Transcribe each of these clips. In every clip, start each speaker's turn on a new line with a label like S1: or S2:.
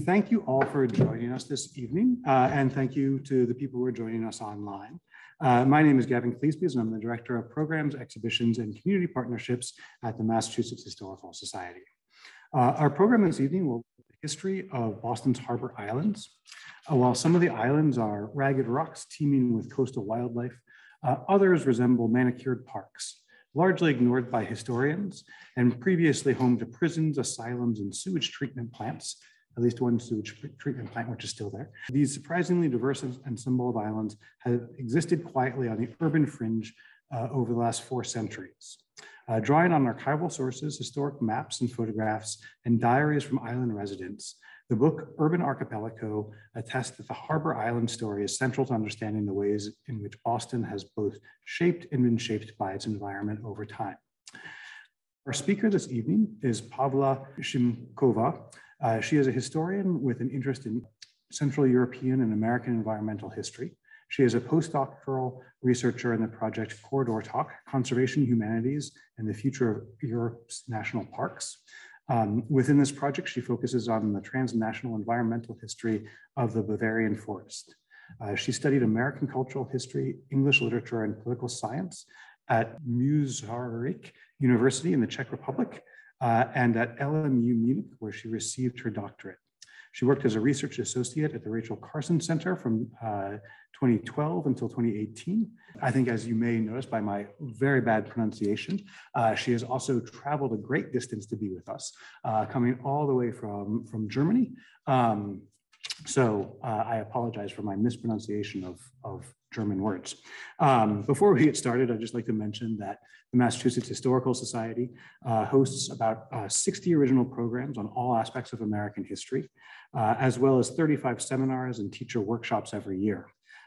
S1: Thank you all for joining us this evening, uh, and thank you to the people who are joining us online. Uh, my name is Gavin Kleespies, and I'm the Director of Programs, Exhibitions, and Community Partnerships at the Massachusetts Historical Society. Uh, our program this evening will be the history of Boston's Harbor Islands. Uh, while some of the islands are ragged rocks teeming with coastal wildlife, uh, others resemble manicured parks, largely ignored by historians and previously home to prisons, asylums, and sewage treatment plants at least one sewage treatment plant, which is still there. These surprisingly diverse and symbolic islands have existed quietly on the urban fringe uh, over the last four centuries. Uh, drawing on archival sources, historic maps and photographs, and diaries from island residents, the book Urban Archipelago attests that the Harbor Island story is central to understanding the ways in which Boston has both shaped and been shaped by its environment over time. Our speaker this evening is Pavla Šimková, uh, she is a historian with an interest in Central European and American environmental history. She is a postdoctoral researcher in the project Corridor Talk, Conservation Humanities and the Future of Europe's National Parks. Um, within this project, she focuses on the transnational environmental history of the Bavarian forest. Uh, she studied American cultural history, English literature, and political science at Masaryk University in the Czech Republic uh, and at LMU Munich, where she received her doctorate. She worked as a research associate at the Rachel Carson Center from uh, 2012 until 2018. I think, as you may notice by my very bad pronunciation, uh, she has also traveled a great distance to be with us, uh, coming all the way from, from Germany. Um, so uh, I apologize for my mispronunciation of, of German words. Um, before we get started, I'd just like to mention that the Massachusetts Historical Society uh, hosts about uh, 60 original programs on all aspects of American history, uh, as well as 35 seminars and teacher workshops every year.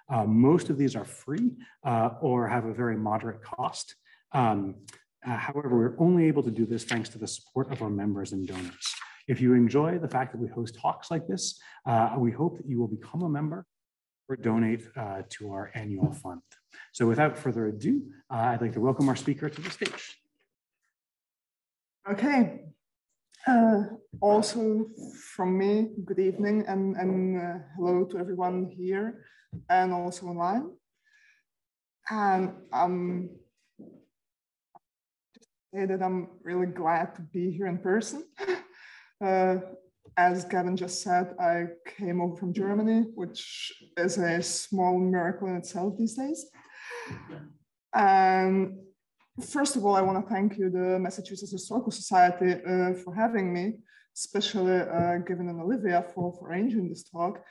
S1: Uh, most of these are free uh, or have a very moderate cost. Um, however, we're only able to do this thanks to the support of our members and donors. If you enjoy the fact that we host talks like this, we hope that you will become a member or donate uh, to our annual fund. So without further ado, uh, I'd like to welcome our speaker to the stage.
S2: Okay. Uh, also from me, good evening and, and uh, hello to everyone here and also online. And um, just say that I'm really glad to be here in person. As Gavin just said, I came over from Germany, which is a small miracle in itself these days. And first of all, I want to thank you, the Massachusetts Historical Society, uh, for having me, especially uh, Gavin and Olivia for, for arranging this talk.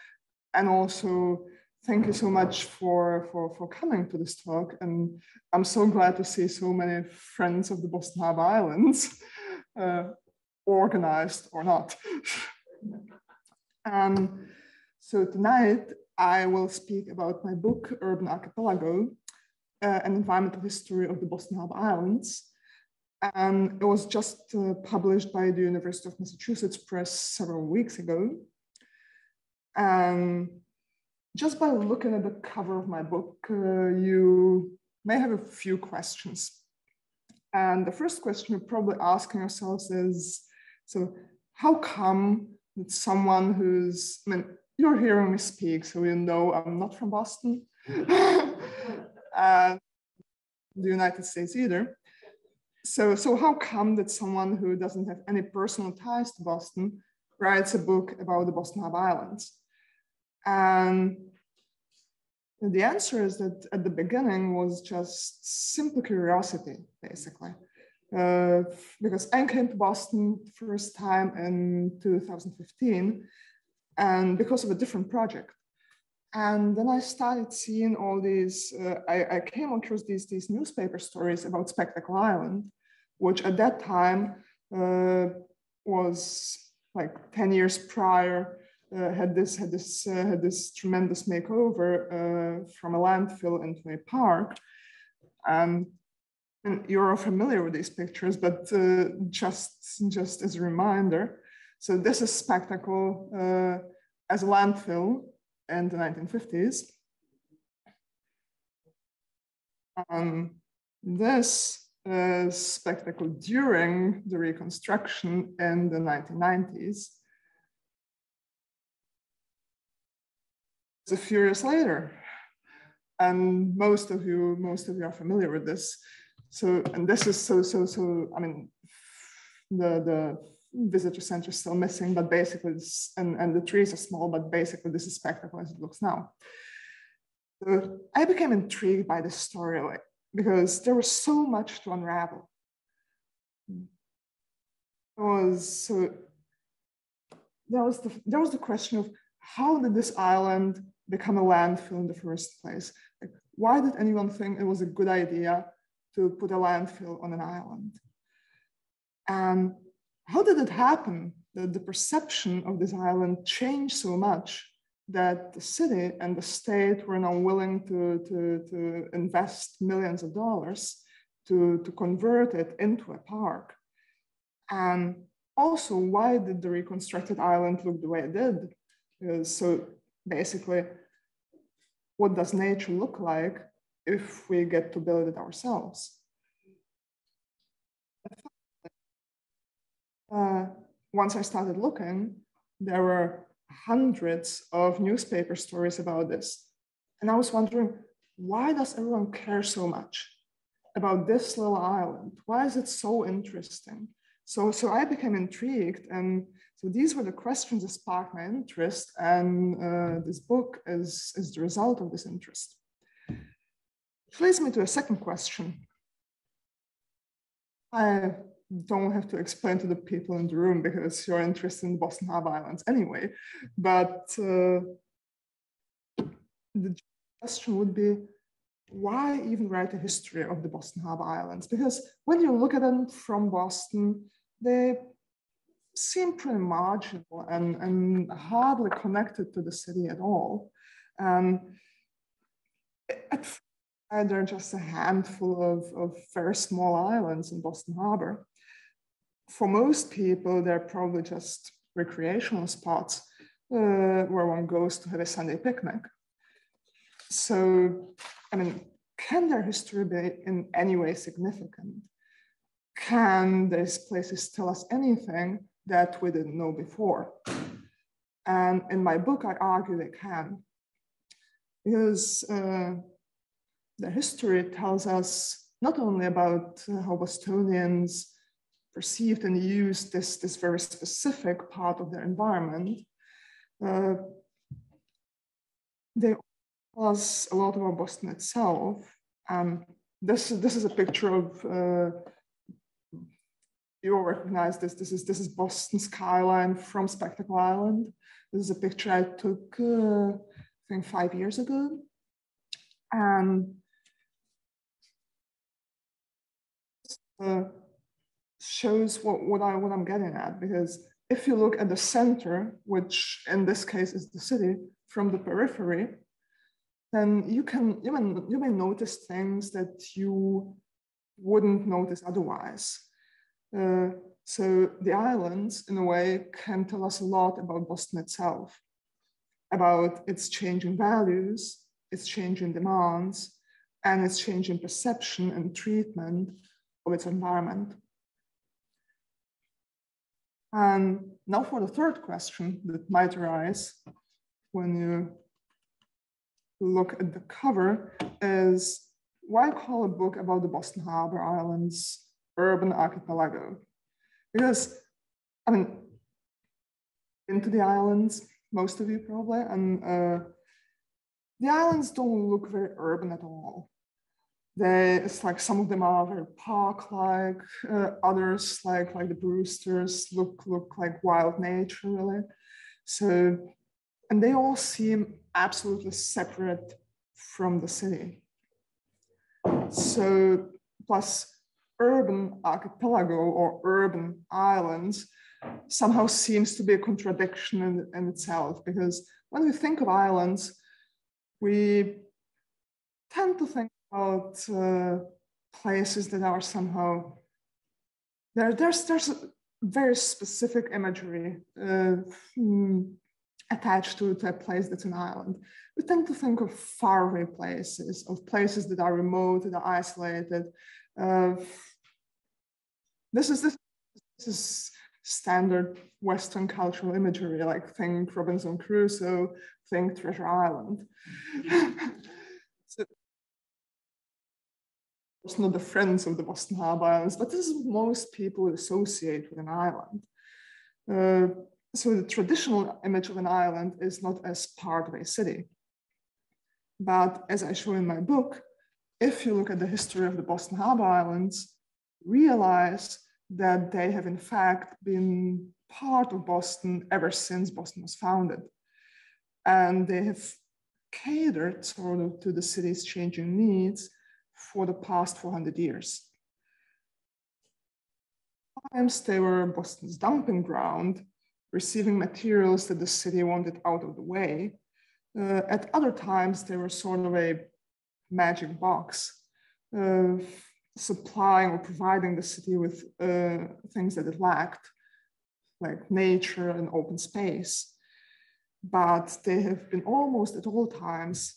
S2: And also, thank you so much for, for, for coming to this talk. And I'm so glad to see so many friends of the Boston Harbor Islands, uh, organized or not. Um, so tonight I will speak about my book, Urban Archipelago, uh, an environmental history of the Boston Harbor Islands. And it was just uh, published by the University of Massachusetts Press several weeks ago. And just by looking at the cover of my book, uh, you may have a few questions. And the first question you're probably asking yourselves is, so how come it's someone who's, I mean, you're hearing me speak, so you know I'm not from Boston, uh, the United States either. So, so how come that someone who doesn't have any personal ties to Boston writes a book about the Boston Harbor Islands? And the answer is that at the beginning was just simple curiosity, basically uh, because I came to Boston first time in 2015 and because of a different project. And then I started seeing all these, uh, I, I, came across these, these newspaper stories about Spectacle Island, which at that time uh, was like 10 years prior, uh, had this had this uh, had this tremendous makeover uh, from a landfill into a park. And and you're familiar with these pictures, but uh, just, just as a reminder, so this is Spectacle uh, as a landfill in the 1950s. Um, this is Spectacle during the reconstruction in the 1990s. It's a few years later. And most of you, most of you are familiar with this. So, and this is so, so, so, I mean, the, the visitor center is still missing, but basically, this, and, and the trees are small, but basically this is spectacle as it looks now. So I became intrigued by this story like, because there was so much to unravel. It was so there was the there was the question of how did this island become a landfill in the first place? Like, why did anyone think it was a good idea to put a landfill on an island? And how did it happen that the perception of this island changed so much that the city and the state were now willing to, to, to invest millions of dollars to, to convert it into a park? And also, why did the reconstructed island look the way it did? Because so basically, what does nature look like if we get to build it ourselves? Uh, once I started looking, there were hundreds of newspaper stories about this. And I was wondering, why does everyone care so much about this little island? Why is it so interesting? So, so I became intrigued. And so these were the questions that sparked my interest. And uh, this book is, is the result of this interest. Which leads me to a second question. I don't have to explain to the people in the room because you're interested in Boston Harbor Islands anyway. But uh, the question would be, why even write a history of the Boston Harbor Islands? Because when you look at them from Boston, they seem pretty marginal and, and hardly connected to the city at all. Um, at they're just a handful of, of very small islands in Boston Harbor. For most people, they're probably just recreational spots uh, where one goes to have a Sunday picnic. So, I mean, can their history be in any way significant? can these places tell us anything that we didn't know before? And in my book, I argue they can, because uh, the history tells us not only about uh, how Bostonians perceived and used this, this very specific part of their environment, uh, they tell us a lot about Boston itself. And this, this is a picture of uh, you all recognize this. This is this is Boston skyline from Spectacle Island. This is a picture I took, uh, I think, five years ago, and uh, shows what what I what I'm getting at. Because if you look at the center, which in this case is the city, from the periphery, then you can may, you may notice things that you wouldn't notice otherwise. Uh, so the islands, in a way, can tell us a lot about Boston itself, about its changing values, its changing demands, and its changing perception and treatment of its environment. And now for the third question that might arise when you look at the cover is why call a book about the Boston Harbor Islands urban archipelago. Because, I mean, into the islands, most of you probably, and uh, the islands don't look very urban at all. They, it's like some of them are very park-like, uh, others like like the Brewsters look look like wild nature really. So, and they all seem absolutely separate from the city. So, plus urban archipelago or urban islands somehow seems to be a contradiction in, in itself because when we think of islands, we tend to think about uh, places that are somehow there, there's there's very specific imagery uh, hmm, attached to, to a place that's an island. We tend to think of faraway places, of places that are remote, that are isolated, uh, this is this, this is standard Western cultural imagery, like think Robinson Crusoe, think Treasure Island. not the friends of the Boston Harbor Islands, but this is what most people associate with an island. Uh, so the traditional image of an island is not as part of a city. But as I show in my book, if you look at the history of the Boston Harbor Islands, realize that they have in fact been part of Boston ever since Boston was founded. And they have catered sort of to the city's changing needs for the past 400 years. Times they were Boston's dumping ground, receiving materials that the city wanted out of the way. Uh, at other times, they were sort of a magic box, uh, supplying or providing the city with uh, things that it lacked, like nature and open space. But they have been almost at all times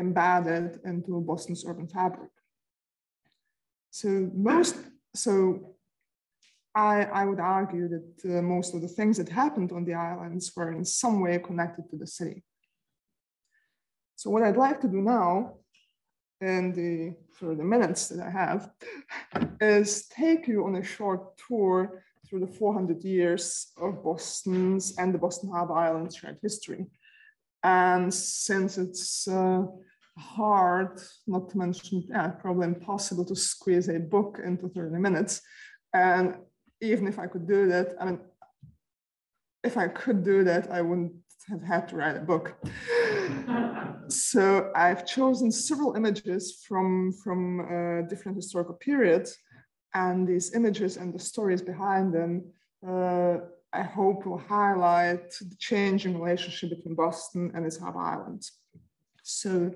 S2: embedded into Boston's urban fabric. So most, so I, I would argue that uh, most of the things that happened on the islands were in some way connected to the city. So what I'd like to do now in the for the minutes that I have is take you on a short tour through the 400 years of Boston's and the Boston Harbor Islands shared history. And since it's uh, hard, not to mention, yeah, probably impossible to squeeze a book into 30 minutes. And even if I could do that, I mean, if I could do that, I wouldn't have had to write a book. so I've chosen several images from, from uh, different historical periods, and these images and the stories behind them, uh, I hope will highlight the changing relationship between Boston and its harbor islands. So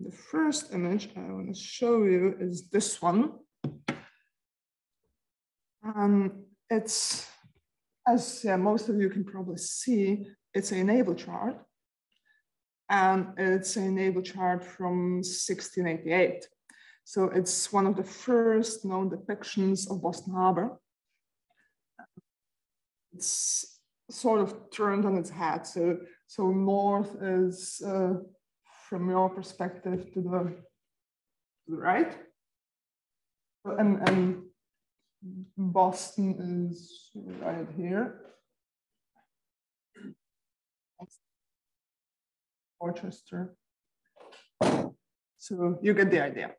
S2: the first image I want to show you is this one. Um, it's, as yeah, most of you can probably see, it's a naval chart. And it's a naval chart from 1688. So it's one of the first known depictions of Boston Harbor. It's sort of turned on its head. So, so north is uh, from your perspective to the, to the right. And, and Boston is right here. Dorchester. So you get the idea.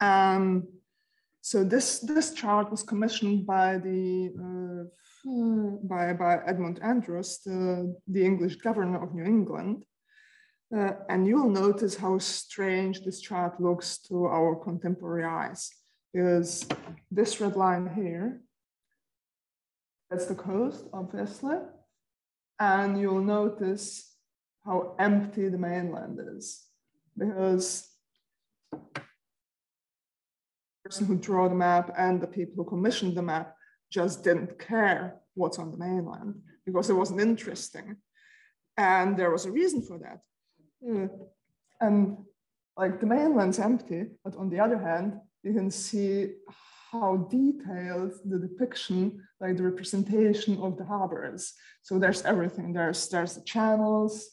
S2: Um, so this, this chart was commissioned by the uh, by, by Edmund Andros, the, the English governor of New England. Uh, and you'll notice how strange this chart looks to our contemporary eyes is this red line here. That's the coast, obviously. And you'll notice how empty the mainland is because the person who drew the map and the people who commissioned the map just didn't care what's on the mainland because it wasn't interesting. And there was a reason for that. Uh, and like the mainland's empty, but on the other hand, you can see how detailed the depiction, like the representation of the harbor is. So there's everything. There's there's the channels,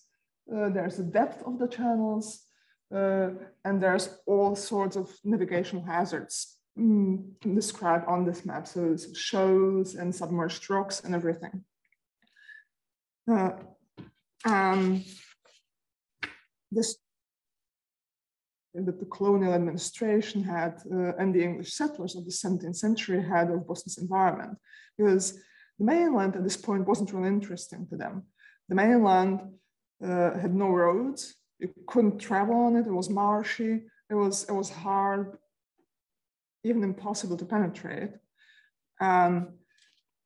S2: uh, there's the depth of the channels, uh, and there's all sorts of navigational hazards mm, described on this map. So shoals and submerged rocks and everything. Uh, um, this that the colonial administration had uh, and the English settlers of the 17th century had of Boston's environment. Because the mainland at this point wasn't really interesting to them. The mainland uh, had no roads, you couldn't travel on it, it was marshy, it was, it was hard, even impossible to penetrate. And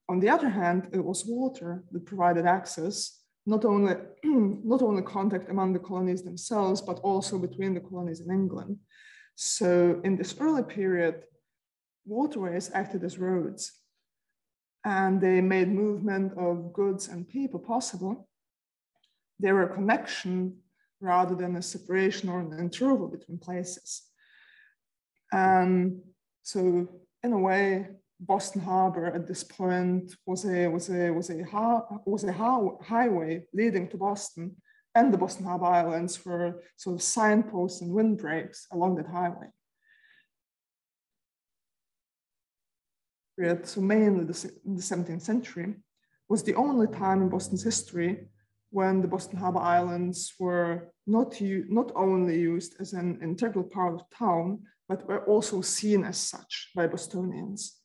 S2: on the other hand, it was water that provided access not only, not only contact among the colonies themselves, but also between the colonies in England. So in this early period, waterways acted as roads and they made movement of goods and people possible. They were a connection rather than a separation or an interval between places. And so in a way, Boston Harbor at this point was a was a was a was a highway leading to Boston, and the Boston Harbor Islands were sort of signposts and windbreaks along that highway. So mainly the, the 17th century was the only time in Boston's history when the Boston Harbor Islands were not, not only used as an integral part of town, but were also seen as such by Bostonians.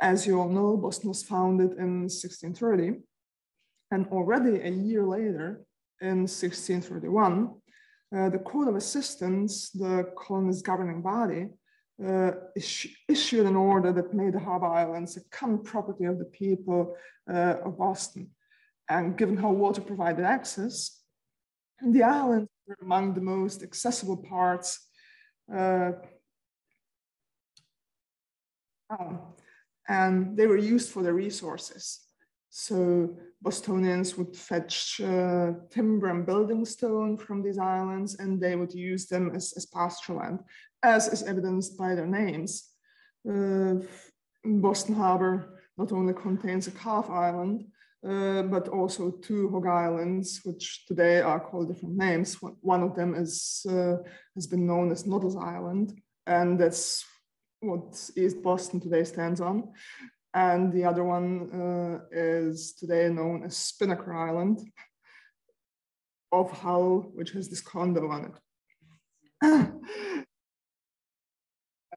S2: As you all know, Boston was founded in 1630, and already a year later, in 1631, uh, the Court of Assistants, the colony's governing body, uh, issued an order that made the Harbor Islands a common property of the people uh, of Boston. And given how water provided access, the islands were among the most accessible parts um, and they were used for their resources. So Bostonians would fetch uh, timber and building stone from these islands, and they would use them as, as pasture land, as is evidenced by their names. Uh, Boston Harbor not only contains a calf island, uh, but also two hog islands, which today are called different names. One of them is, uh, has been known as Noddle's Island, and that's what East Boston today stands on. And the other one uh, is today known as Spinnaker Island of Hull, which has this condo on it.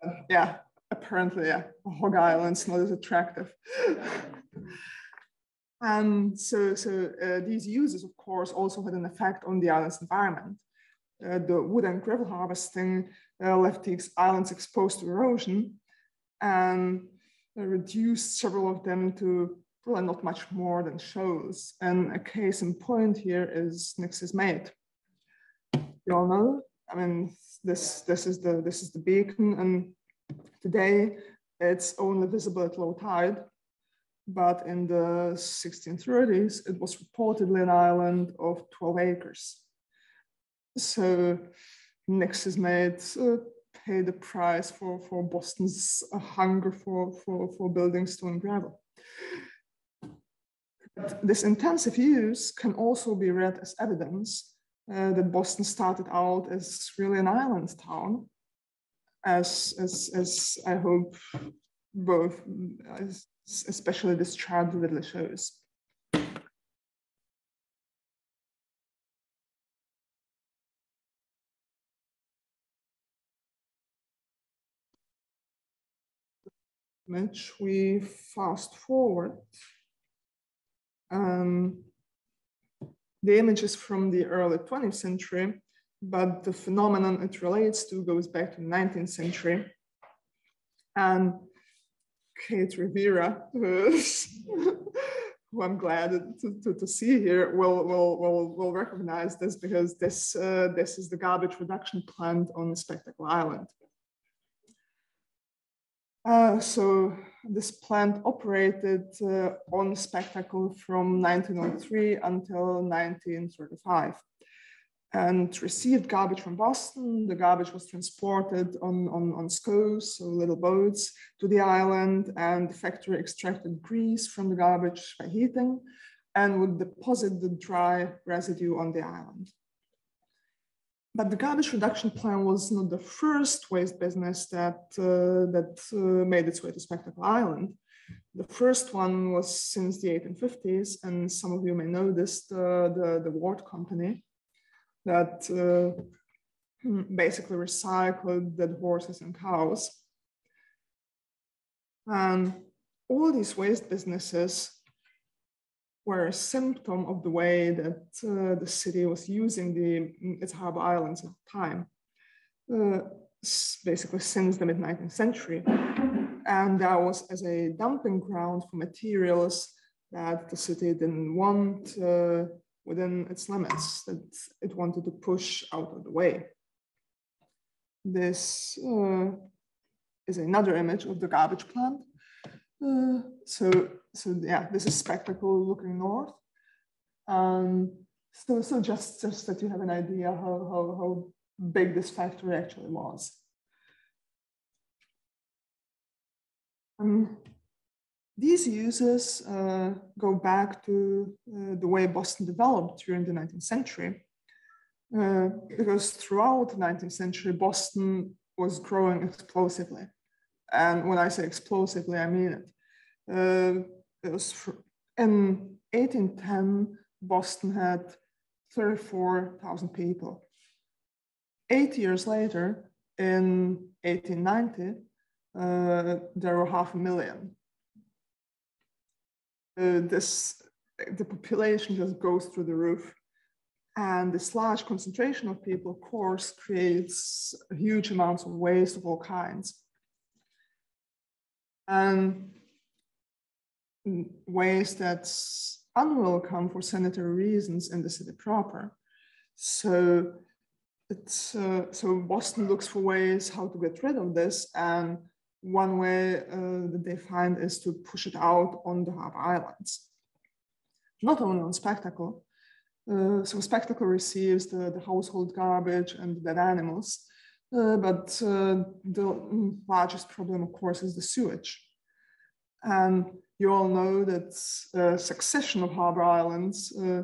S2: yeah, apparently, yeah, Hog Island's not as attractive. And so, so uh, these uses, of course, also had an effect on the island's environment. Uh, the wood and gravel harvesting uh, left these islands exposed to erosion and reduced several of them to probably not much more than shoals. And a case in point here is Nix's Mate. You all know, I mean, this, this, is the, this is the beacon and today it's only visible at low tide but in the 1630s, it was reportedly an island of 12 acres. So Nix's Mate uh, pay the price for, for Boston's uh, hunger for, for, for building stone gravel. But this intensive use can also be read as evidence uh, that Boston started out as really an island town, as, as, as I hope both especially this chart really shows. We fast forward. Um, the image is from the early 20th century, but the phenomenon it relates to goes back to the 19th century. And Kate Rivera, who I'm glad to, to, to, see here, will, will, will, will recognize this because this, uh, this is the garbage reduction plant on Spectacle Island. Uh, so this plant operated uh, on Spectacle from 1903 until 1935 and received garbage from Boston. The garbage was transported on, on, on scows, so little boats, to the island, and the factory extracted grease from the garbage by heating and would deposit the dry residue on the island. But the garbage reduction plan was not the first waste business that, uh, that uh, made its way to Spectacle Island. The first one was since the 1850s, and some of you may know this, the, the, the Ward Company, that uh, basically recycled dead horses and cows. And all these waste businesses were a symptom of the way that uh, the city was using the, its harbor islands at the time, uh, basically since the mid 19th century. And that was as a dumping ground for materials that the city didn't want uh, within its limits that it wanted to push out of the way. This uh, is another image of the garbage plant. Uh, so, so yeah, this is spectacle looking north. Um, so, so just, just that you have an idea how, how, how big this factory actually was. Um, these uses uh, go back to uh, the way Boston developed during the 19th century. Uh, because throughout the 19th century, Boston was growing explosively. And when I say explosively, I mean it. Uh, it was in 1810, Boston had 34,000 people. Eight years later, in 1890, uh, there were half a million. Uh, this, the population just goes through the roof. And this large concentration of people, of course, creates huge amounts of waste of all kinds. And waste that's unwelcome for sanitary reasons in the city proper. So it's uh, so Boston looks for ways how to get rid of this, and one way uh, that they find is to push it out on the harbor islands. Not only on spectacle, uh, so spectacle receives the, the household garbage and the dead animals, uh, but uh, the largest problem, of course, is the sewage. And you all know that a succession of harbor islands uh,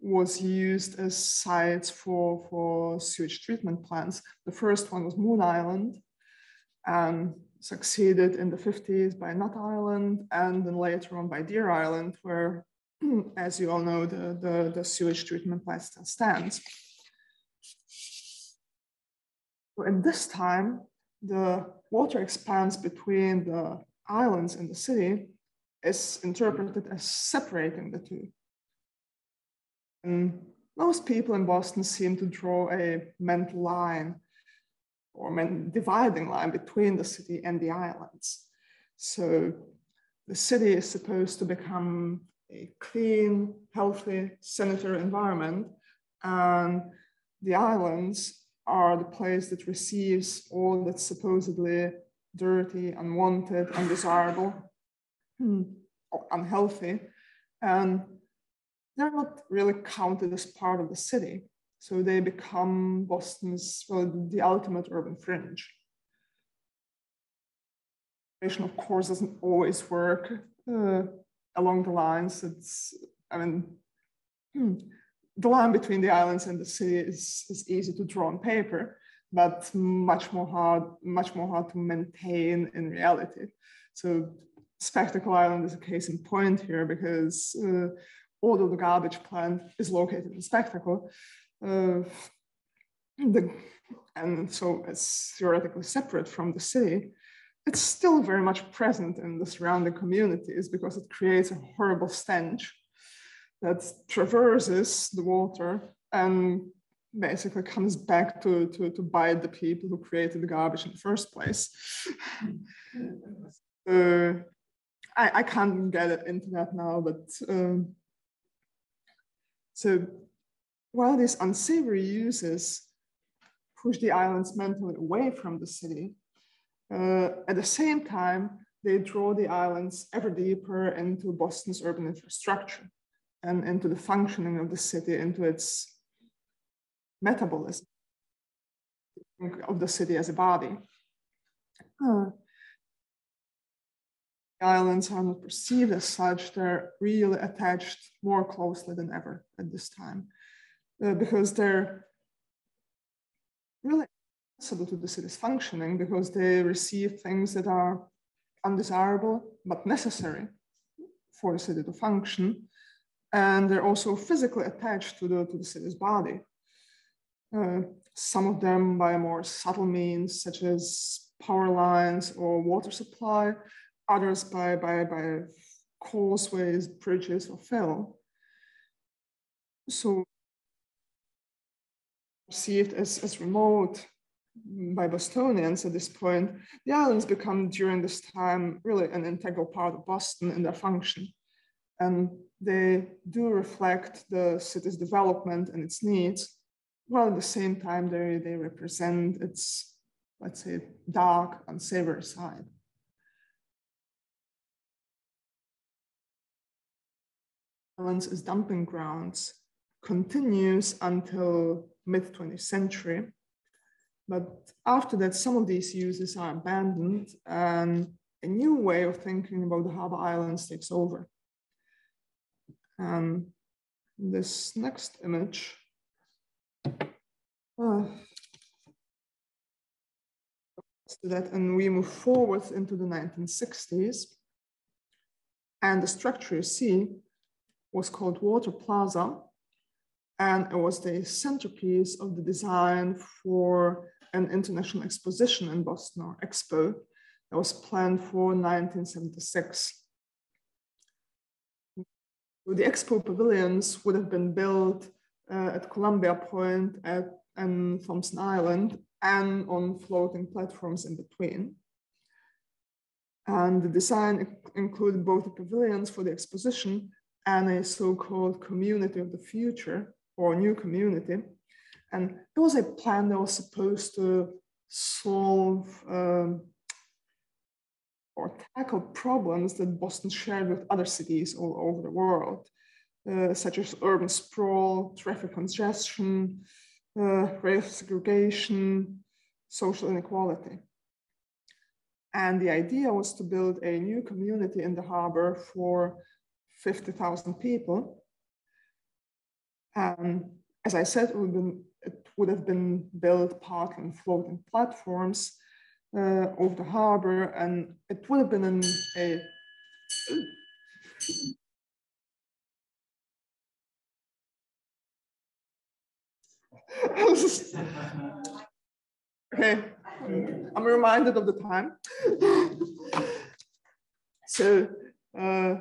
S2: was used as sites for, for sewage treatment plants. The first one was Moon Island, and succeeded in the 50s by Nut Island, and then later on by Deer Island, where, as you all know, the, the, the sewage treatment plant stands. So at this time, the water expanse between the islands and the city is interpreted as separating the two. And most people in Boston seem to draw a mental line or dividing line between the city and the islands. So the city is supposed to become a clean, healthy, sanitary environment, and the islands are the place that receives all that's supposedly dirty, unwanted, undesirable, hmm, unhealthy, and they're not really counted as part of the city. So they become Boston's, well, the ultimate urban fringe. Of course, doesn't always work uh, along the lines. It's, I mean, hmm, the line between the islands and the city is, is easy to draw on paper, but much more hard, much more hard to maintain in reality. So Spectacle Island is a case in point here because uh, although the garbage plant is located in Spectacle, uh, the, and so it's theoretically separate from the city, it's still very much present in the surrounding communities because it creates a horrible stench that traverses the water and basically comes back to, to, to bite the people who created the garbage in the first place. uh, I, I can't get it into that now, but um, so while these unsavory uses push the islands mentally away from the city, uh, at the same time, they draw the islands ever deeper into Boston's urban infrastructure and into the functioning of the city, into its metabolism of the city as a body. Uh, islands are not perceived as such, they're really attached more closely than ever at this time uh, because they're really accessible to the city's functioning because they receive things that are undesirable but necessary for the city to function. And they're also physically attached to the, to the city's body. Uh, some of them by more subtle means, such as power lines or water supply, others by, by, by causeways, bridges, or fill. So perceived as, as remote by Bostonians at this point, the islands become during this time really an integral part of Boston in their function. And they do reflect the city's development and its needs, while at the same time they, they represent its, let's say, dark, unsavory side. Islands as dumping grounds continues until mid 20th century. But after that, some of these uses are abandoned and a new way of thinking about the harbor islands takes over. And this next image uh, that and we move forward into the 1960s and the structure you see was called Water Plaza and it was the centerpiece of the design for an international exposition in Boston or Expo that was planned for 1976. The Expo pavilions would have been built uh, at Columbia Point at, and Thompson Island and on floating platforms in between. And the design included both the pavilions for the exposition and a so-called community of the future or new community. And it was a plan that was supposed to solve um, or tackle problems that Boston shared with other cities all over the world, uh, such as urban sprawl, traffic congestion, uh, race segregation, social inequality. And the idea was to build a new community in the harbor for 50,000 people. And as I said, it would, been, it would have been built on floating platforms uh, over the harbor, and it would have been in a okay, I'm reminded of the time. so uh,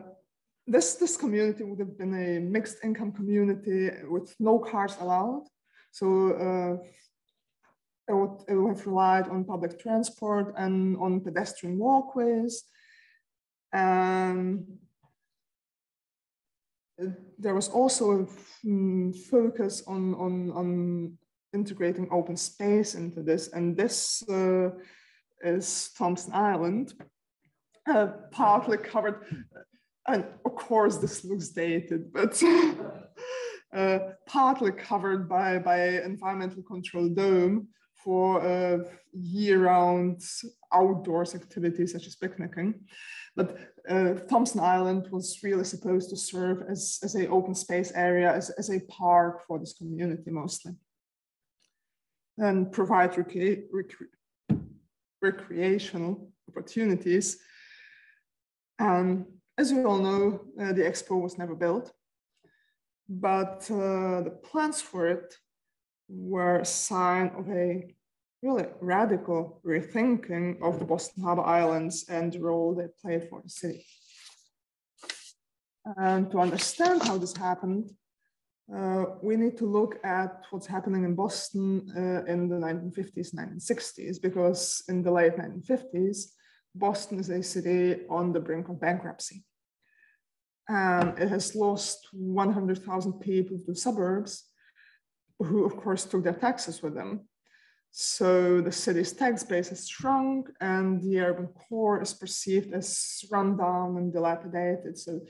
S2: this, this community would have been a mixed income community with no cars allowed. So uh, it, would, have relied on public transport and on pedestrian walkways. Um, there was also a mm, focus on, on, on integrating open space into this. And this uh, is Thompson Island, uh, partly covered. And of course, this looks dated, but uh, partly covered by, by environmental control dome for uh, year-round outdoors activities such as picnicking. But uh, Thompson Island was really supposed to serve as, as an open space area, as, as a park for this community mostly and provide recre rec recreational opportunities. And as you all know, uh, the expo was never built, but uh, the plans for it were a sign of a really radical rethinking of the Boston Harbor Islands and the role they played for the city. And to understand how this happened, uh, we need to look at what's happening in Boston uh, in the 1950s, 1960s, because in the late 1950s, Boston is a city on the brink of bankruptcy. And it has lost 100,000 people to suburbs, who of course took their taxes with them. So the city's tax base has shrunk and the urban core is perceived as run down and dilapidated. So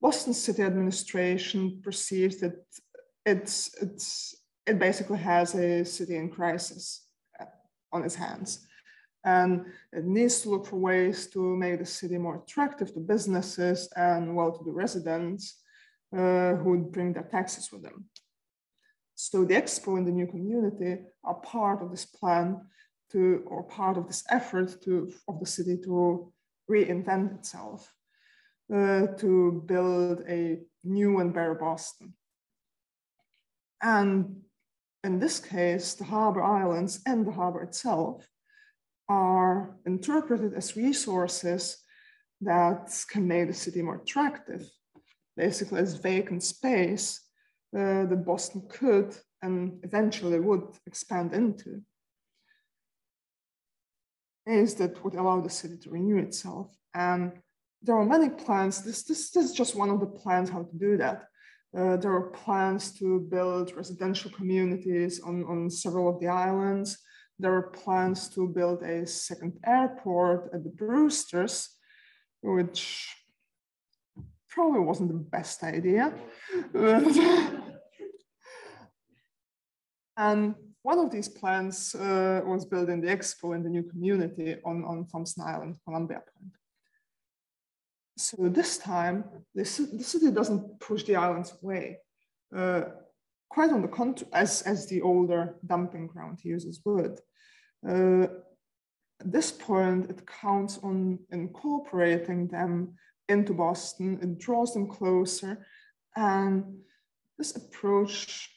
S2: Boston City administration perceives that it's, it's, it basically has a city in crisis on its hands. And it needs to look for ways to make the city more attractive to businesses and well-to-do residents uh, who would bring their taxes with them. So the Expo and the new community are part of this plan to, or part of this effort to, of the city to reinvent itself uh, to build a new and better Boston. And in this case, the harbor islands and the harbor itself are interpreted as resources that can make the city more attractive, basically as vacant space uh, that Boston could and eventually would expand into. Is that would allow the city to renew itself. And there are many plans. This, this, this is just one of the plans how to do that. Uh, there are plans to build residential communities on, on several of the islands. There are plans to build a second airport at the Brewsters, which probably wasn't the best idea. and one of these plans uh, was building the expo in the new community on, on Thompson Island, Columbia Point. so this time, the, the city doesn't push the islands away. Uh, quite on the contrary, as, as the older dumping ground users would. Uh, at this point, it counts on incorporating them into Boston, it draws them closer, and this approach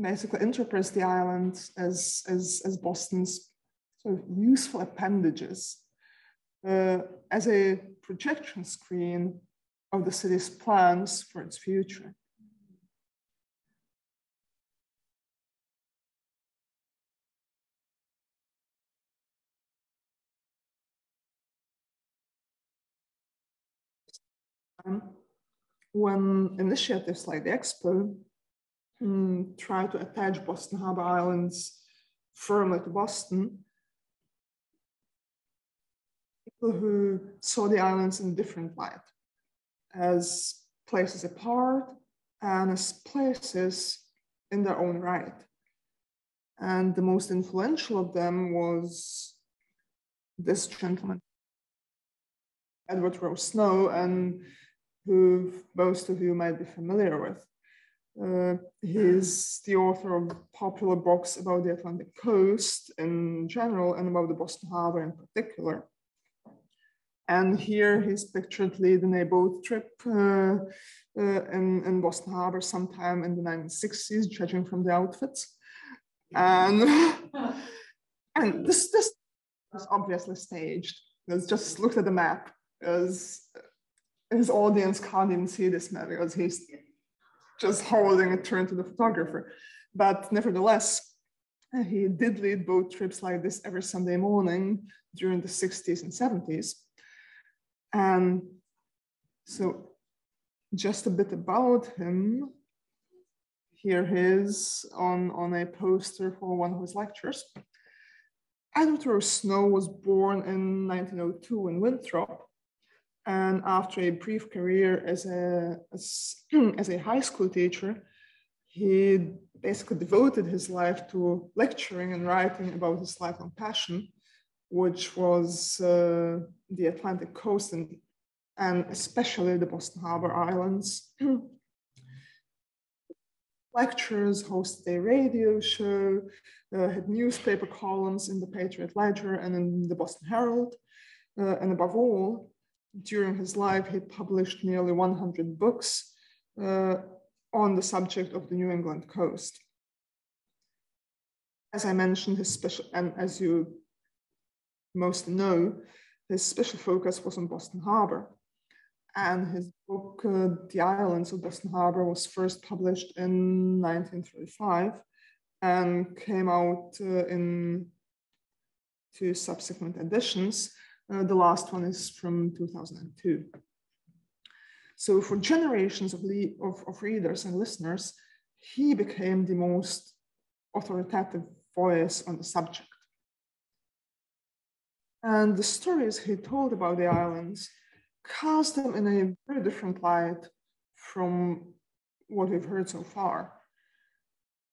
S2: basically interprets the islands as, as, as Boston's sort of useful appendages uh, as a projection screen of the city's plans for its future. When initiatives like the Expo um, try to attach Boston Harbor Islands firmly to Boston, people who saw the islands in a different light, as places apart and as places in their own right. And the most influential of them was this gentleman, Edward Rowe Snow, and who most of you might be familiar with. Uh, he's the author of popular books about the Atlantic coast in general and about the Boston Harbor in particular. And here he's pictured leading a boat trip uh, uh, in, in Boston Harbor sometime in the 1960s, judging from the outfits. And, and this, this is obviously staged. Let's just look at the map, because his audience can't even see this man because he's just holding it turned to the photographer. But nevertheless, he did lead boat trips like this every Sunday morning during the 60s and 70s. And so just a bit about him. Here he is on, on a poster for one of his lectures. Edward Rowe Snow was born in 1902 in Winthrop. And after a brief career as a, as, as a high school teacher, he basically devoted his life to lecturing and writing about his lifelong passion, which was uh, the Atlantic coast and, and especially the Boston Harbor Islands. Lectures, hosted a radio show, uh, had newspaper columns in the Patriot Ledger and in the Boston Herald. Uh, and above all, during his life, he published nearly 100 books uh, on the subject of the New England coast. As I mentioned, his special, and as you most know, his special focus was on Boston Harbor. And his book, uh, The Islands of Boston Harbor, was first published in 1935 and came out uh, in two subsequent editions. Uh, the last one is from 2002. So for generations of, of, of readers and listeners, he became the most authoritative voice on the subject. And the stories he told about the islands cast them in a very different light from what we've heard so far.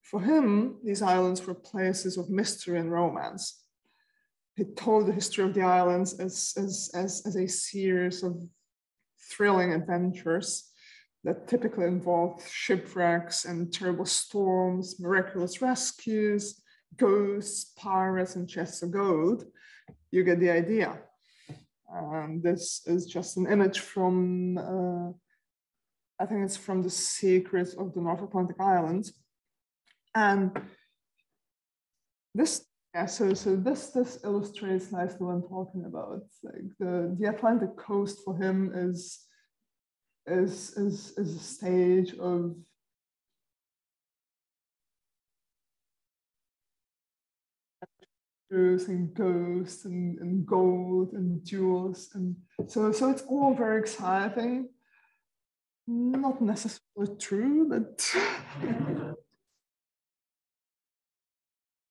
S2: For him, these islands were places of mystery and romance. He told the history of the islands as, as, as, as a series of thrilling adventures that typically involved shipwrecks and terrible storms, miraculous rescues, ghosts, pirates, and chests of gold you get the idea. Um, this is just an image from, uh, I think it's from the Secrets of the North Atlantic Islands. And this, yeah, so, so this, this illustrates nicely what I'm talking about. Like the, the Atlantic coast for him is, is, is, is a stage of and ghosts and, and gold and jewels and so so it's all very exciting not necessarily true but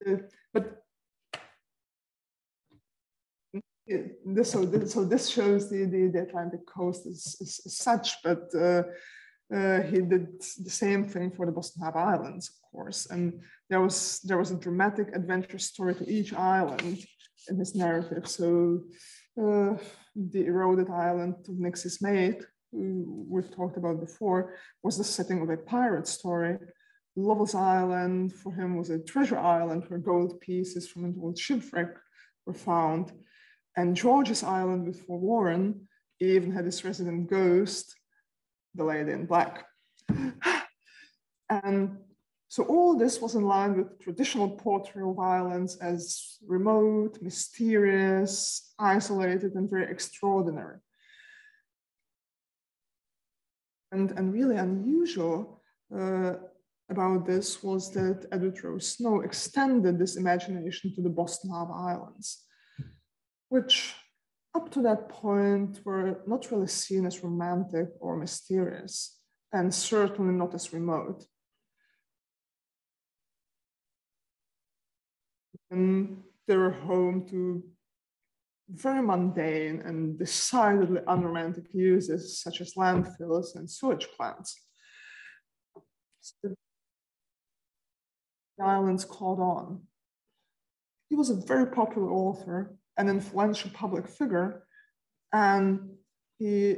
S2: but this so this, so this shows the, the, the Atlantic coast as, as, as such but uh, uh, he did the same thing for the Boston Harbor Islands, of course. And there was there was a dramatic adventure story to each island in his narrative. So uh, the eroded island of Nix's Mate, we've talked about before, was the setting of a pirate story. Lovell's Island for him was a treasure island where gold pieces from an old shipwreck were found. And George's Island Fort Warren even had its resident ghost, the lady in black. and so all this was in line with traditional portrayal of violence as remote, mysterious, isolated, and very extraordinary. And, and really unusual uh, about this was that Edward Rowe Snow extended this imagination to the Boston Harbor Islands, which up to that point were not really seen as romantic or mysterious, and certainly not as remote. And they were home to very mundane and decidedly unromantic uses such as landfills and sewage plants. The islands caught on. He was a very popular author, an influential public figure, and he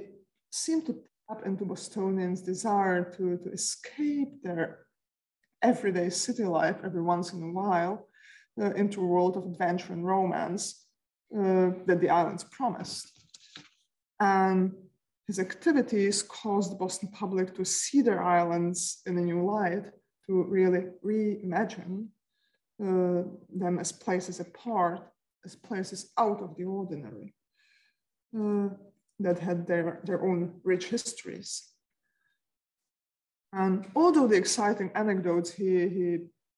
S2: seemed to tap into Bostonians' desire to, to escape their everyday city life every once in a while uh, into a world of adventure and romance uh, that the islands promised. And his activities caused the Boston public to see their islands in a new light, to really reimagine uh, them as places apart, as places out of the ordinary, uh, that had their, their own rich histories. And although the exciting anecdotes he, he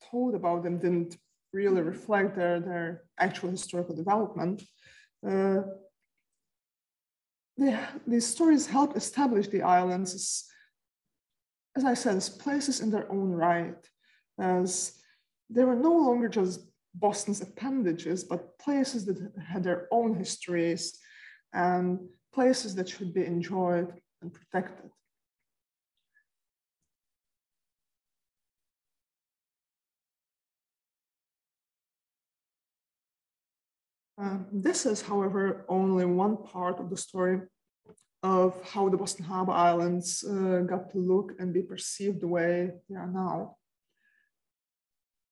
S2: told about them didn't really reflect their, their actual historical development. Uh, they, these stories help establish the islands as, as I said, as places in their own right, as they were no longer just Boston's appendages, but places that had their own histories and places that should be enjoyed and protected. Uh, this is, however, only one part of the story of how the Boston Harbor Islands uh, got to look and be perceived the way they are now,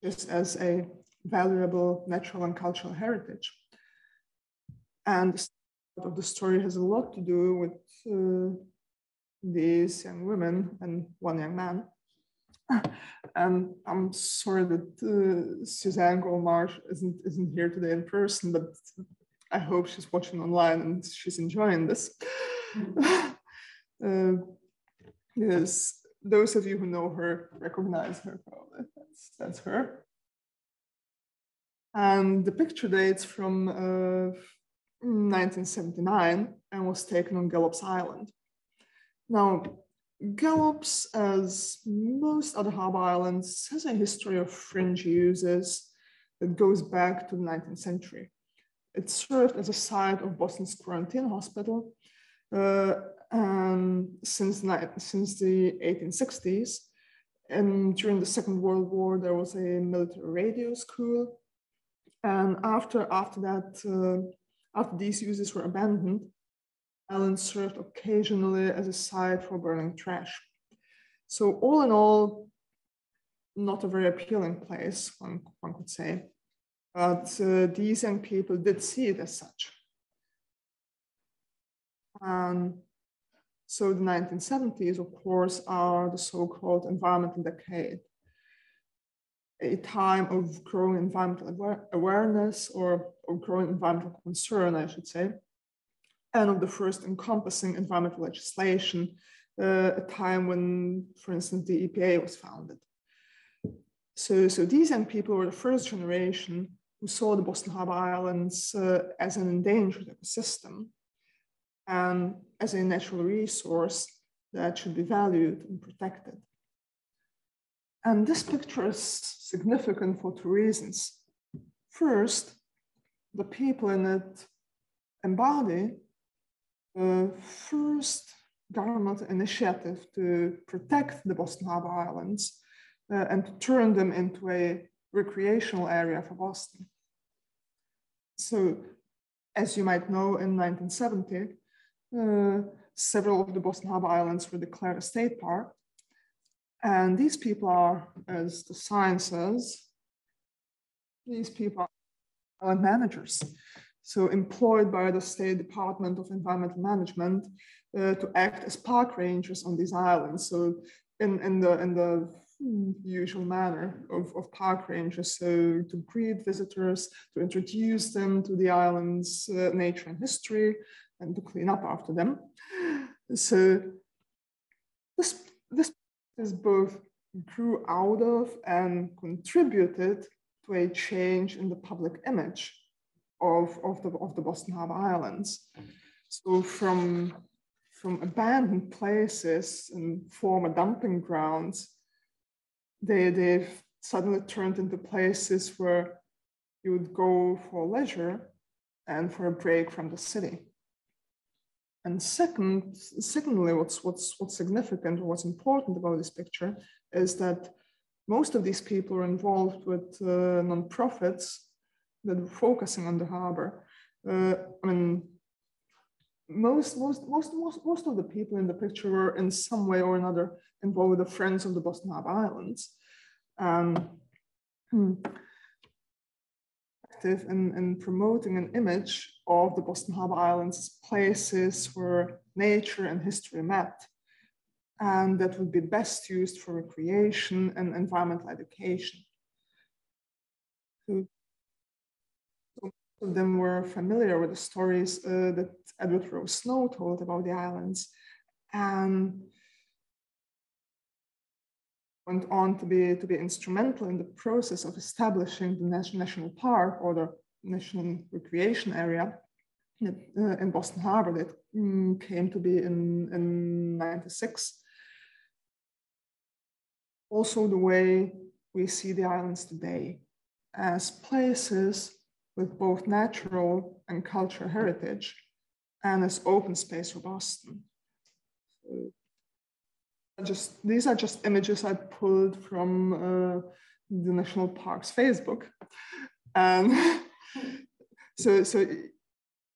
S2: just as a valuable natural and cultural heritage. And of the story has a lot to do with uh, these young women and one young man and I'm sorry that uh, Suzanne Gall Marsh isn't isn't here today in person, but I hope she's watching online and she's enjoying this. uh, yes, those of you who know her recognize her probably. That's that's her. And the picture dates from uh, 1979 and was taken on Gallops Island. Now, Gallops, as most other harbor islands, has a history of fringe uses that goes back to the 19th century. It served as a site of Boston's quarantine hospital uh, and since, since the 1860s. And during the Second World War, there was a military radio school. And after, after that, uh, after these uses were abandoned, island served occasionally as a site for burning trash. So all in all, not a very appealing place, one, one could say. But uh, these young people did see it as such. Um, so the 1970s, of course, are the so-called environmental decade, a time of growing environmental aware awareness or, or growing environmental concern, I should say, and of the first encompassing environmental legislation, uh, a time when, for instance, the EPA was founded. So, so these young people were the first generation who saw the Boston Harbor Islands uh, as an endangered ecosystem and as a natural resource that should be valued and protected. And this picture is significant for two reasons. First, the people in it embody the first government initiative to protect the Boston Harbor Islands uh, and to turn them into a recreational area for Boston. So as you might know, in 1970, uh, several of the Boston Harbor Islands were declared a state park. And these people are, as the says, these people are managers. So employed by the State Department of Environmental Management uh, to act as park rangers on these islands. So in, in the in the usual manner of, of park rangers. So to greet visitors, to introduce them to the island's uh, nature and history, and to clean up after them. So this is both grew out of and contributed to a change in the public image of, of, the, of the Boston Harbor Islands. So from, from abandoned places and former dumping grounds, they, they've suddenly turned into places where you would go for leisure and for a break from the city. And second, secondly, what's, what's, what's significant what's important about this picture is that most of these people are involved with uh, nonprofits that are focusing on the harbor. Uh, I mean, most, most, most, most, most of the people in the picture were in some way or another involved with the Friends of the Boston Harbor Islands. Um, hmm, active in, in promoting an image of the Boston Harbor Islands as places where nature and history met, and that would be best used for recreation and environmental education. So, of them were familiar with the stories uh, that Edward Rowe Snow told about the islands. And went on to be, to be instrumental in the process of establishing the national park or the national recreation area uh, in Boston Harbor that um, came to be in, in 96. Also the way we see the islands today as places with both natural and cultural heritage and as open space for Boston. Just these are just images I pulled from uh, the national parks Facebook, and so so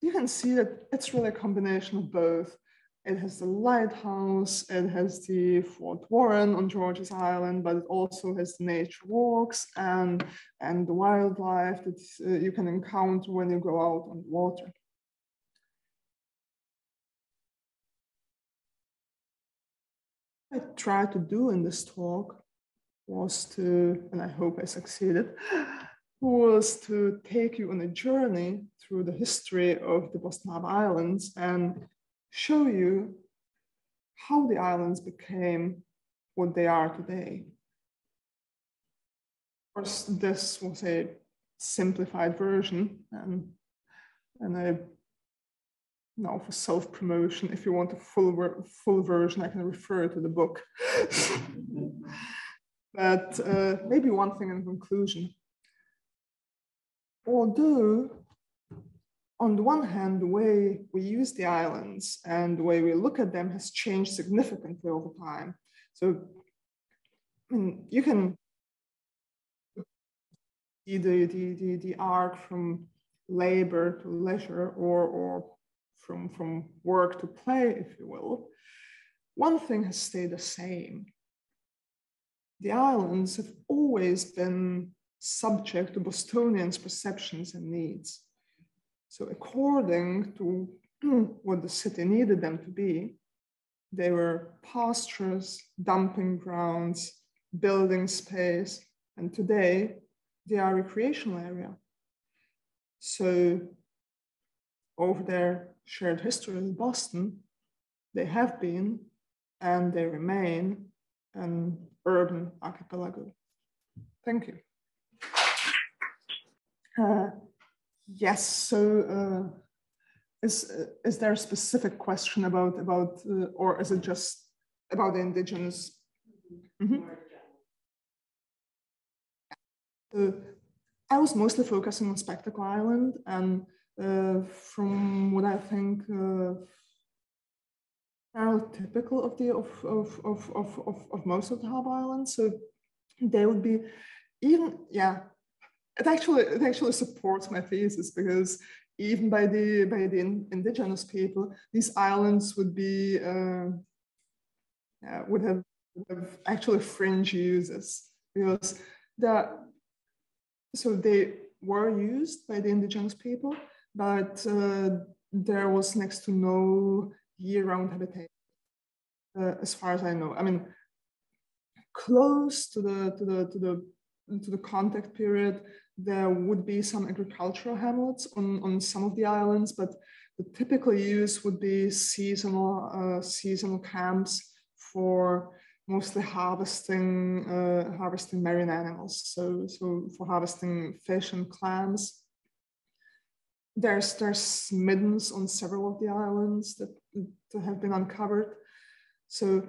S2: you can see that it's really a combination of both. It has the lighthouse, it has the Fort Warren on George's Island, but it also has the nature walks and and the wildlife that uh, you can encounter when you go out on the water. I tried to do in this talk was to, and I hope I succeeded, was to take you on a journey through the history of the Boston Islands and show you how the islands became what they are today. Of course, this was a simplified version, and, and I now for self-promotion. If you want a full full version i can refer to the book. But uh, maybe one thing in conclusion. Although on the one hand the way we use the islands and the way we look at them has changed significantly over time. So I mean, you can see the, the, the, the arc from labor to leisure or, or from, from work to play, if you will, one thing has stayed the same. The islands have always been subject to Bostonians' perceptions and needs. So, according to what the city needed them to be, they were pastures, dumping grounds, building space, and today they are a recreational area. So, over there, shared history with Boston, they have been and they remain an urban archipelago. Thank you. Uh, yes, so uh, is, is there a specific question about, about uh, or is it just about the indigenous? Mm -hmm. I was mostly focusing on Spectacle Island and uh, from what I think uh, are typical of the of, of, of, of, of, most of the harbor islands. So they would be even yeah. It actually it actually supports my thesis because even by the by the in, indigenous people, these islands would be uh, uh, would have, have actually fringe uses because that so they were used by the indigenous people, but uh, there was next to no year-round habitat, uh, as far as I know. I mean, close to the to the to the to the contact period, there would be some agricultural hamlets on, on some of the islands, but the typical use would be seasonal uh, seasonal camps for mostly harvesting uh, harvesting marine animals. So so for harvesting fish and clams. There's there's middens on several of the islands that, that have been uncovered. So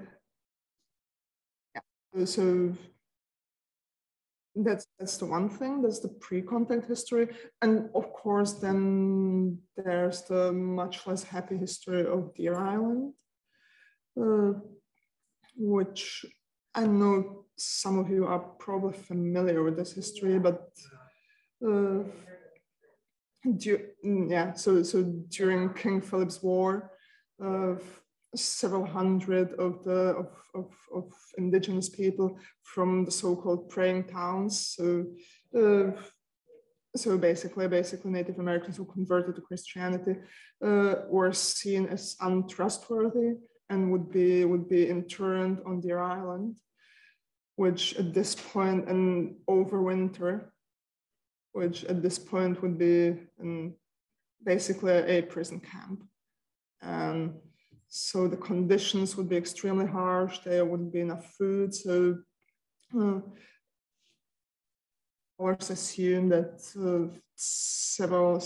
S2: yeah, so that's that's the one thing that's the pre-contact history and of course then there's the much less happy history of deer island uh, which i know some of you are probably familiar with this history but uh, yeah so so during king philip's war uh, several hundred of the of, of, of indigenous people from the so-called praying towns. So, uh, so basically, basically Native Americans who converted to Christianity uh, were seen as untrustworthy and would be would be interned on their island, which at this point and overwinter, which at this point would be um, basically a prison camp. Um, so the conditions would be extremely harsh. There wouldn't be enough food. So uh, scholars assume that uh, several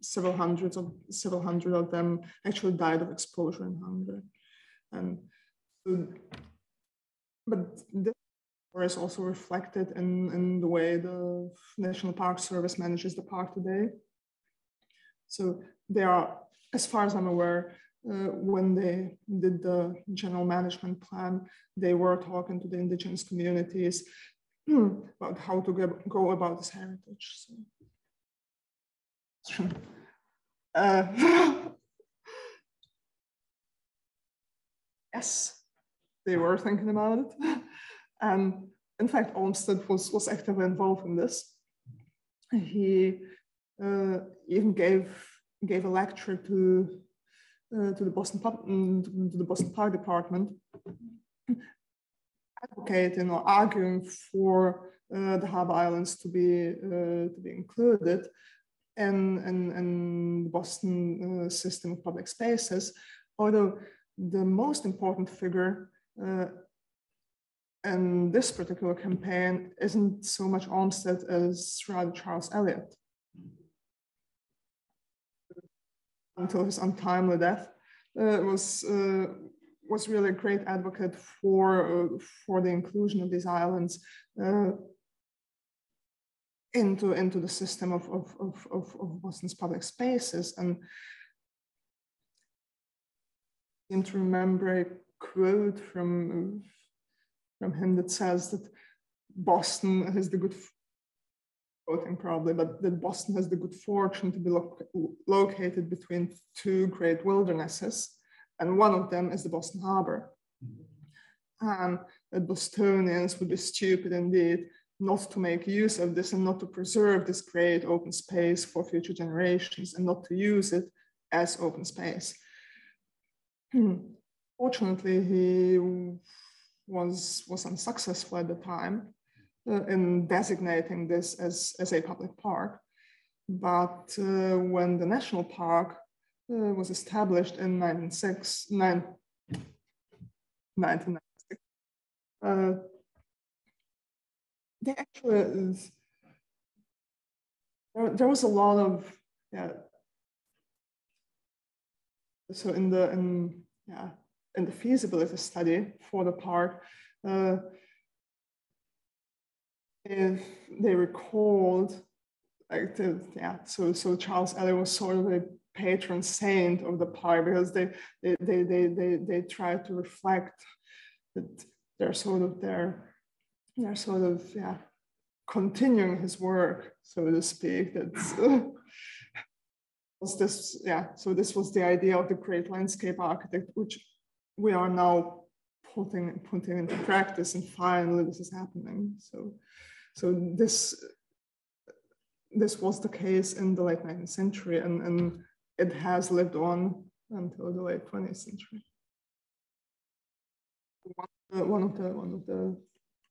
S2: several hundreds of several hundred of them actually died of exposure and hunger. And but is also reflected in, in the way the National Park Service manages the park today. So there are, as far as I'm aware, uh, when they did the general management plan, they were talking to the indigenous communities about how to get, go about this heritage. So. Uh, yes, they were thinking about it. And in fact, Olmsted was, was actively involved in this. He uh, even gave, gave a lecture to uh, to the Boston mm, to the Boston Park Department, advocating or arguing for uh, the Harbor Islands to be uh, to be included in in, in the Boston uh, system of public spaces. Although the most important figure uh, in this particular campaign isn't so much Olmsted as rather Charles Eliot. until his untimely death, uh, was uh, was really a great advocate for uh, for the inclusion of these islands uh, into into the system of, of, of, of, Boston's public spaces. And I seem to remember a quote from from him that says that Boston has the good quoting probably, but that Boston has the good fortune to be lo located between two great wildernesses, and one of them is the Boston Harbor. Mm-hmm. And that Bostonians would be stupid indeed not to make use of this and not to preserve this great open space for future generations and not to use it as open space. Hmm. Fortunately, he was, was unsuccessful at the time uh, in designating this as, as a public park. But uh, when the national park uh, was established in 1996, uh, actually, there, there was a lot of, yeah, so in the, in, yeah, in the feasibility study for the park, uh, if they recalled, like the, yeah, so so Charles Eliot was sort of a patron saint of the park because they they they they they, they try to reflect that they're sort of they're they're sort of yeah continuing his work so to speak that's was this, yeah, so this was the idea of the great landscape architect, which we are now putting, putting into practice and finally this is happening. So, so this, this was the case in the late 19th century and, and it has lived on until the late 20th century. One of the, one of the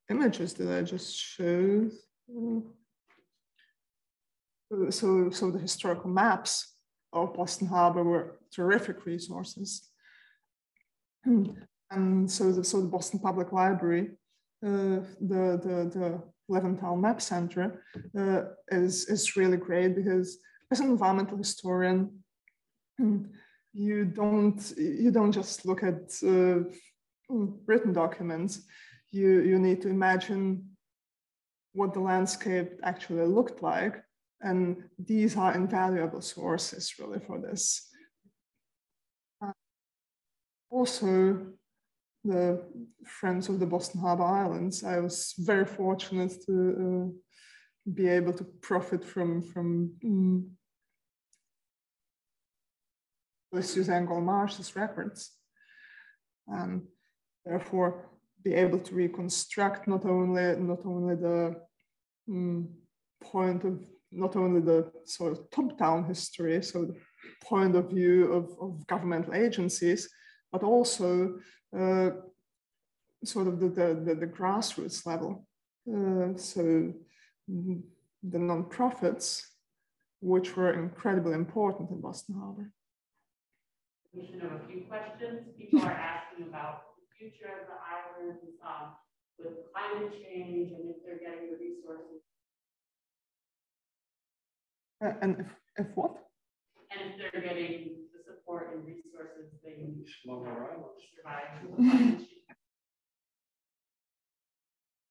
S2: images that I just showed, uh, so, so the historical maps of Boston Harbor were terrific resources. And so the, so the Boston Public Library, uh, the, the, the Leventhal Map Center uh, is, is really great because as an environmental historian, you don't, you don't just look at uh, written documents, you, you need to imagine what the landscape actually looked like. And these are invaluable sources really for this. Also, the Friends of the Boston Harbor Islands, I was very fortunate to uh, be able to profit from, from um, Suzanne records. And therefore be able to reconstruct not only, not only the um, point of not only the sort of top-down history, so the point of view of, of governmental agencies, but also uh, sort of the, the, the, grassroots level. Uh, so the non-profits, which were incredibly important in Boston Harbor.
S3: We should have a few questions. People are asking about the future of the islands um, with climate change and if they're getting the resources
S2: uh, and if, if what?
S3: And if they're getting the support and resources they need to survive.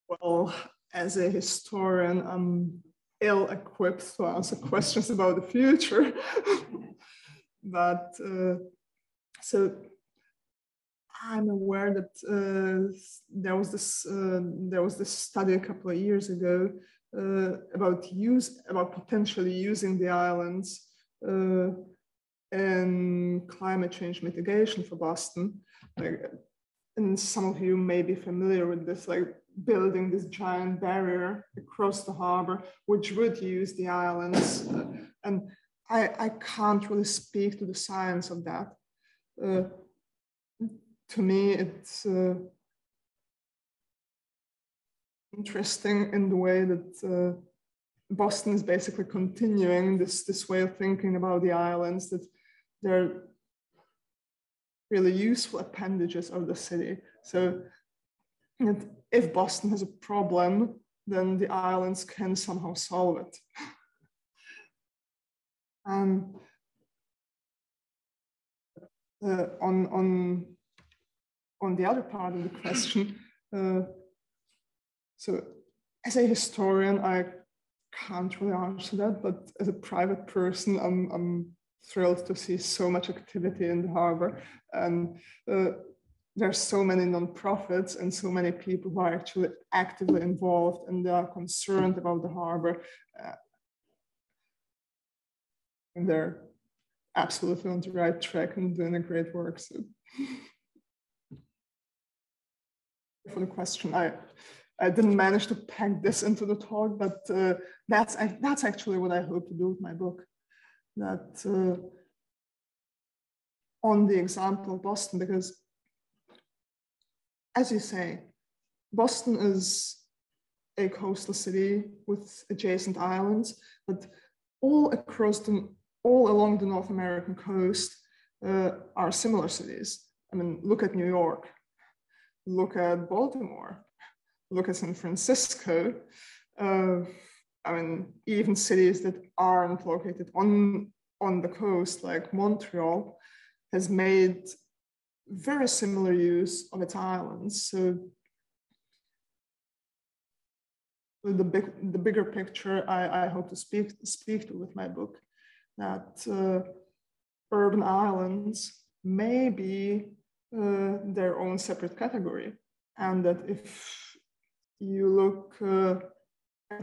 S2: Well, as a historian, I'm ill equipped to answer questions about the future. but uh, so I'm aware that uh, there was this uh, there was this study a couple of years ago uh, about use about potentially using the islands uh, in climate change mitigation for Boston. Like, and some of you may be familiar with this, like building this giant barrier across the harbor, which would use the islands. And I, I can't really speak to the science of that. Uh, to me, it's uh, interesting in the way that uh, Boston is basically continuing this, this way of thinking about the islands, that they're really useful appendages of the city. So if Boston has a problem, then the islands can somehow solve it. um, uh, on, on, on the other part of the question, uh, so as a historian, I can't really answer that, but as a private person, I'm, I'm thrilled to see so much activity in the harbor. And uh, there's so many nonprofits and so many people who are actually actively involved and they are concerned about the harbor. Uh, and they're absolutely on the right track and doing a great work. So for the question, I I didn't manage to pack this into the talk, but uh, that's, that's actually what I hope to do with my book. That uh, on the example of Boston, because as you say, Boston is a coastal city with adjacent islands, but all across the, all along the North American coast uh, are similar cities. I mean, look at New York, look at Baltimore, look at San Francisco, uh, I mean, even cities that aren't located on, on the coast, like Montreal, has made very similar use of its islands. So the big, the bigger picture I, I hope to speak speak to with my book, that uh, urban islands may be uh, their own separate category, and that if you look uh,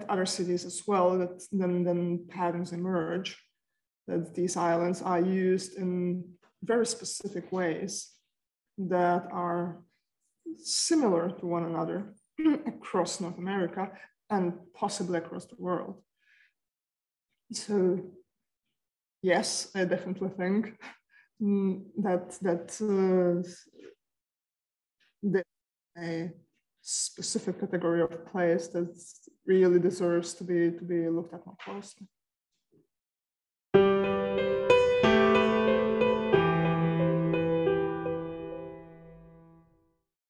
S2: other cities as well, that then, then patterns emerge. that these islands are used in very specific ways that are similar to one another across North America and possibly across the world. So yes, I definitely think that that uh, a specific category of place that really deserves to be to be looked at more closely.